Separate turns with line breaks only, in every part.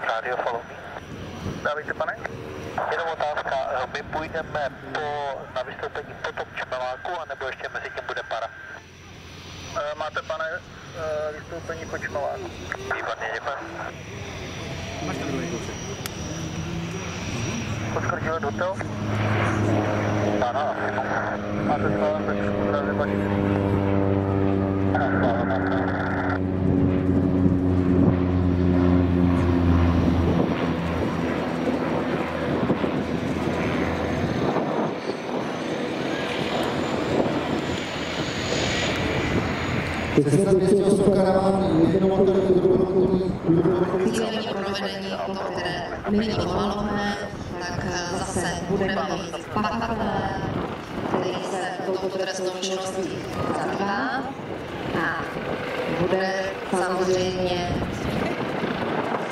rádio follow me. Dávíte, pane? Jenom otázka, eh, my půjdeme po, na vystoupení po tom čmeláku, anebo ještě mezi tím bude para? Eh, Máte, pane, eh, vystoupení po čmeláku. Výborně, děkuji.
Máš ten druhý kousek.
Poškodil hotel? Ano, asi. Máte schválen bez úrazy paní? Ano,
Cílem provedení auto, které není pomalové, tak eh, zase budeme mít pachatele, který se touto trestnou činností zabývá a bude samozřejmě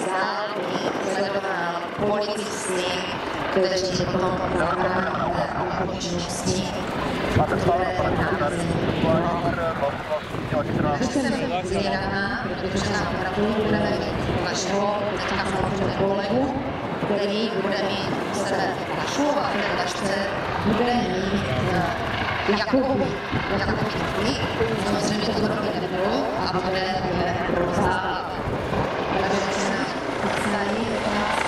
zároveň sledován policisty, kteří potom zabrání obchodní činnosti, zvědavá, protože nám opravdu budeme mít vašeho teďka samozřejmě kolegu, který bude mít sebe vašu a v té tašce bude mít Jakubu. Jakubu Klik, samozřejmě to roky nebylo a bude je rozdávat. Takže se nám chystají otázky.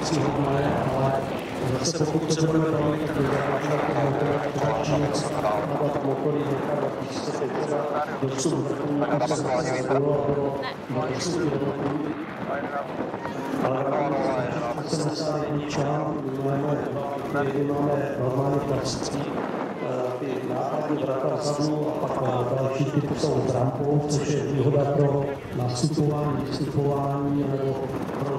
Příhodné, ale zase pokud se budeme bavit, tak začínací nadat motory nechat dosud vrchů, aby se bylo pro 20 km. Ale v 71 čán máme, kdy máme normální klasický ty nákladní vrata vzadu a pak další typy jsou s rampou, což je výhoda pro nastupování, vystupování nebo pro